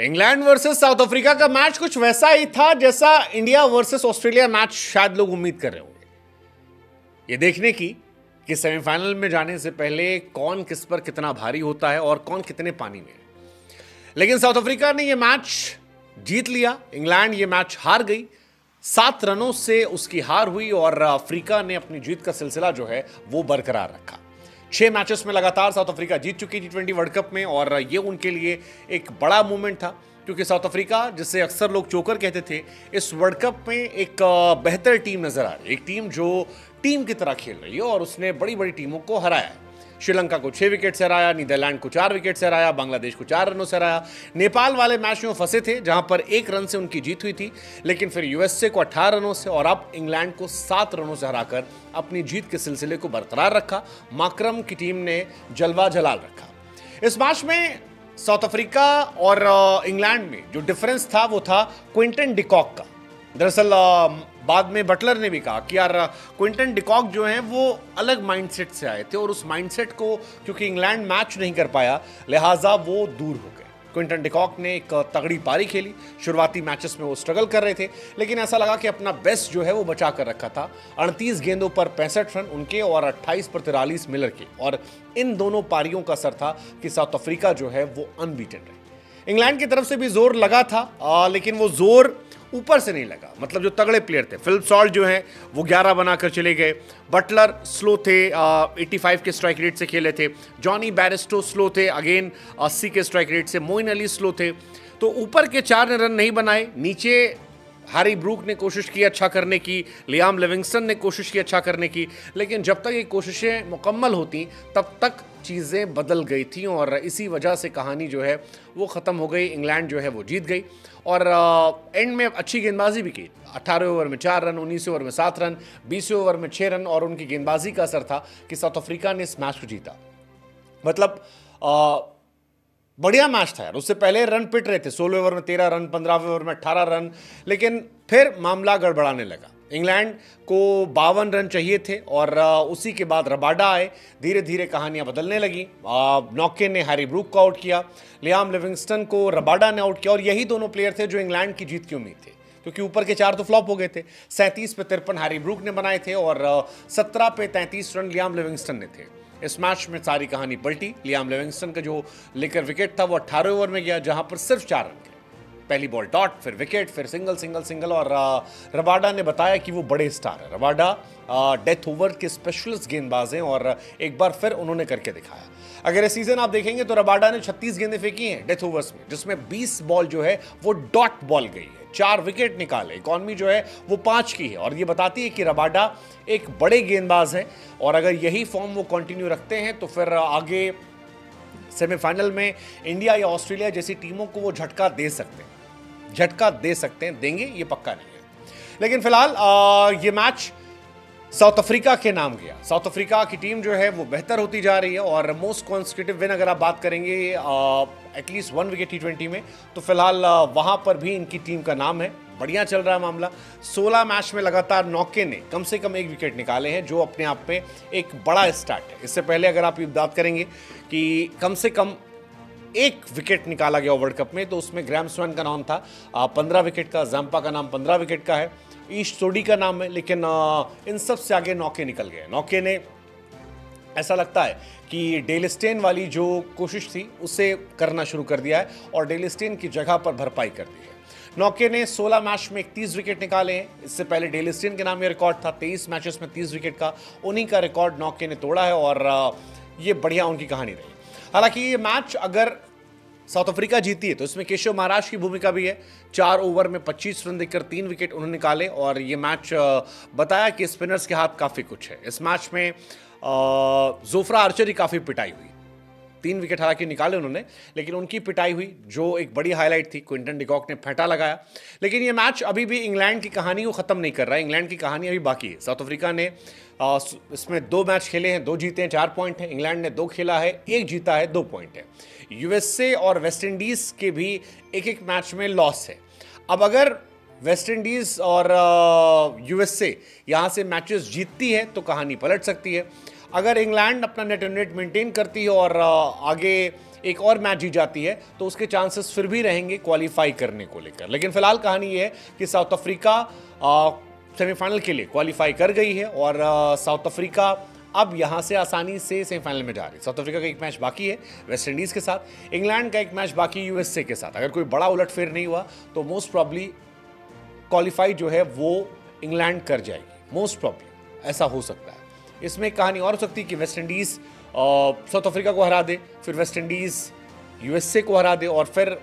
England versus South Africa का match कुछ वैसा ही था जैसा इंडिया वर्सेस ऑस्ट्रेलिया मैच शायद लोग उम्मीद कर रहे होंगे। ये देखने की कि सेमीफाइनल में जाने से पहले कौन किस पर कितना भारी होता है और कौन कितने पानी में लेकिन साउथ अफ्रीका ने यह मैच जीत लिया, इंग्लैंड ये मैच हार गई। सात रनों से उसकी हार हुई और अफ्रीका ने अपनी जीत का सिलसिला जो है वो बरकरार रखा। छह मैचेस में लगातार साउथ अफ्रीका जीत चुकी टी वर्ल्ड कप में, और ये उनके लिए एक बड़ा मूवमेंट था, क्योंकि साउथ अफ्रीका जिसे अक्सर लोग चोकर कहते थे, इस वर्ल्ड कप में एक, बेहतर टीम नज़र आ रही एक टीम जो टीम की तरह खेल रही है, और उसने बड़ी बड़ी टीमों को हराया है। श्रीलंका को छह विकेट से हराया, नीदरलैंड को चार विकेट से हराया, बांग्लादेश को चार रनों से हराया। नेपाल वाले मैच में फंसे थे, जहाँ पर एक रन से उनकी जीत हुई थी, लेकिन फिर यूएसए को अठारह रनों से और अब इंग्लैंड को सात रनों से हराकर अपनी जीत के सिलसिले को बरकरार रखा, माक्रम की टीम ने जलवा जलाल रखा। इस मैच में साउथ अफ्रीका और इंग्लैंड में जो डिफरेंस था, वो था क्विंटन डिकॉक का। दरअसल बाद में बटलर ने भी कहा कि यार, क्विंटन डिकॉक जो है, वो अलग माइंडसेट से आए थे और उस माइंडसेट को, क्योंकि इंग्लैंड मैच नहीं कर पाया, लिहाजा वो दूर हो गए। क्विंटन डिकॉक ने एक तगड़ी पारी खेली, शुरुआती मैचेस में वो स्ट्रगल कर रहे थे, लेकिन ऐसा लगा कि अपना बेस्ट जो है वो बचा कर रखा था। अड़तीस गेंदों पर पैंसठ रन उनके और 28 पर तिरालीस मिलर के, और इन दोनों पारियों का असर था कि साउथ अफ्रीका जो है, वो अनबीटन रही। इंग्लैंड की तरफ़ से भी ज़ोर लगा था आ, लेकिन वो ज़ोर ऊपर से नहीं लगा। मतलब जो तगड़े प्लेयर थे फ़िल्म सॉल्ट जो हैं वो 11 बनाकर चले गए। बटलर स्लो थे एट्टी फाइव के स्ट्राइक रेट से खेले थे। जॉनी बैरिस्टो स्लो थे अगेन अस्सी के स्ट्राइक रेट से। मोइन अली स्लो थे। तो ऊपर के चार ने रन नहीं बनाए नीचे हैरी ब्रूक ने कोशिश की अच्छा करने की लियाम लिविंगस्टन ने कोशिश की अच्छा करने की लेकिन जब तक ये कोशिशें मुकम्मल होती तब तक चीज़ें बदल गई थी और इसी वजह से कहानी जो है वो ख़त्म हो गई इंग्लैंड जो है वो जीत गई। और एंड में अच्छी गेंदबाजी भी की। अट्ठारह ओवर में चार रन उन्नीस ओवर में सात रन बीस ओवर में छः रन और उनकी गेंदबाजी का असर था कि साउथ अफ्रीका ने इस मैच को जीता। मतलब आ, बढ़िया मैच था यार। उससे पहले रन पिट रहे थे, सोलह ओवर में तेरह रन पंद्रह ओवर में अट्ठारह रन लेकिन फिर मामला गड़बड़ाने लगा। इंग्लैंड को बावन रन चाहिए थे और उसी के बाद रबाडा आए धीरे धीरे कहानियाँ बदलने लगी। नौके ने हैरी ब्रूक को आउट किया, लियाम लिविंगस्टन को रबाडा ने आउट किया और यही दोनों प्लेयर थे जो इंग्लैंड की जीत की उम्मीद थे, क्योंकि ऊपर के चार तो फ्लॉप हो गए थे। सैंतीस पे तिरपन हैरी ब्रूक ने बनाए थे और सत्रह पे तैंतीस रन लियाम लिविंगस्टन ने थे। इस मैच में सारी कहानी पलटी। लियाम लेविंगस्टन का जो लेकर विकेट था, वो अट्ठारह ओवर में गया, जहाँ पर सिर्फ़ चार रन गए पहली बॉल डॉट, फिर विकेट, फिर सिंगल सिंगल सिंगल, और रबाडा ने बताया कि वो बड़े स्टार है। रबाडा डेथ ओवर के स्पेशलिस्ट गेंदबाज हैं, और, एक बार फिर उन्होंने करके दिखाया। अगर इस सीज़न आप देखेंगे तो रबाडा ने 36 गेंदें फेंकी हैं डेथ ओवर्स में, जिसमें 20 बॉल जो है, वो डॉट बॉल गई है। चार विकेट निकाले। इकॉनमी जो है, वो पाँच की है। और ये बताती है कि रबाडा एक बड़े गेंदबाज हैं। और अगर यही फॉर्म वो कंटिन्यू रखते हैं तो फिर आगे सेमीफाइनल में इंडिया या ऑस्ट्रेलिया जैसी टीमों को वो झटका दे सकते हैं। झटका दे सकते हैं। देंगे, ये पक्का नहीं है। लेकिन फ़िलहाल ये मैच साउथ अफ्रीका के नाम गया। साउथ अफ्रीका की टीम जो है वो बेहतर होती जा रही है और मोस्ट कॉन्सिक्यूटिव विन अगर आप बात करेंगे at least one wicket T twenty में तो फ़िलहाल वहाँ पर भी इनकी टीम का नाम है। बढ़िया चल रहा है मामला। 16 मैच में लगातार नौके ने कम से कम एक विकेट निकाले हैं, जो अपने आप में एक बड़ा स्टार्ट है। इससे पहले अगर आप ये बात करेंगे कि कम से कम एक विकेट निकाला गया वर्ल्ड कप में तो उसमें ग्रैम स्वैन का नाम था। पंद्रह विकेट का जम्पा का नाम पंद्रह विकेट का है। ईश सोडी का नाम है, लेकिन इन सबसे आगे नौके निकल गए नौके ने ऐसा लगता है कि डेलिस्टेन वाली जो कोशिश थी, उसे करना शुरू कर दिया है और डेलिस्टेन की जगह पर भरपाई कर दी है। नौके ने 16 मैच में 31 विकेट निकाले हैं। इससे पहले डेलिस्टेन के नाम ये रिकॉर्ड था 23 मैचेस में 30 विकेट का। उन्हीं का रिकॉर्ड नौके ने तोड़ा है और ये बढ़िया उनकी कहानी रही। हालाँकि ये मैच अगर साउथ अफ्रीका जीती है तो इसमें केशव महाराज की भूमिका भी है। चार ओवर में 25 रन देकर तीन विकेट उन्होंने निकाले और ये मैच बताया कि स्पिनर्स के हाथ काफ़ी कुछ है। इस मैच में जोफ्रा आर्चरी काफ़ी पिटाई हुई। तीन विकेट हालाँकि निकाले उन्होंने, लेकिन उनकी पिटाई हुई, जो एक बड़ी हाईलाइट थी, क्विंटन डिकॉक ने फेंटा लगाया। लेकिन ये मैच अभी भी इंग्लैंड की कहानी को ख़त्म नहीं कर रहा है। इंग्लैंड की कहानी अभी बाकी है। साउथ अफ्रीका ने इसमें दो मैच खेले हैं, दो जीते हैं, चार पॉइंट हैं। इंग्लैंड ने दो खेला है, एक जीता है, दो पॉइंट है। यूएसए और वेस्ट इंडीज़ के भी एक एक मैच में लॉस है। अब अगर वेस्ट इंडीज़ और यूएसए यहाँ से मैचेस जीतती है तो कहानी पलट सकती है। अगर इंग्लैंड अपना नेट नेट मेंटेन करती है और आगे एक और मैच जीत जाती है तो उसके चांसेस फिर भी रहेंगे क्वालिफाई करने को लेकर। लेकिन फ़िलहाल कहानी ये है कि साउथ अफ्रीका सेमीफाइनल के लिए क्वालिफाई कर गई है और साउथ अफ्रीका अब यहाँ से आसानी से सेमीफाइनल में जा रही है। साउथ अफ्रीका का एक मैच बाकी है वेस्ट इंडीज के साथ। इंग्लैंड का एक मैच बाकी यूएसए के साथ। अगर कोई बड़ा उलटफेर नहीं हुआ तो मोस्ट प्रॉब्ली क्वालिफाई जो है वो इंग्लैंड कर जाएगी। मोस्ट प्रॉब्ली ऐसा हो सकता है। इसमें कहानी और हो सकती है कि वेस्ट इंडीज़ साउथ अफ्रीका को हरा दे फिर वेस्ट इंडीज़ यूएसए को हरा दे और फिर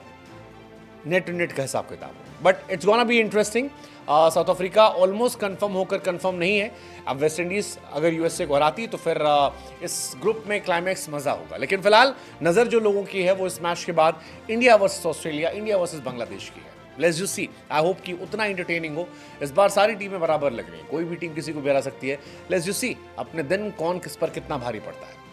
नेट टू नेट का हिसाब किताब हो। But it's gonna be interesting South Africa almost confirm होकर कंफर्म नहीं है। अब वेस्ट इंडीज अगर यूएसए को हराती तो फिर uh, इस ग्रुप में क्लाइमैक्स मज़ा होगा। लेकिन फ़िलहाल नज़र जो लोगों की है वो इस मैच के बाद India versus Australia India versus Bangladesh की है। Let's you see I hope कि उतना इंटरटेनिंग हो। इस बार सारी टीमें बराबर लग रही हैं। कोई भी टीम किसी को बेरा सकती है। लेस यू सी अपने दिन कौन किस पर कितना भारी पड़ता है।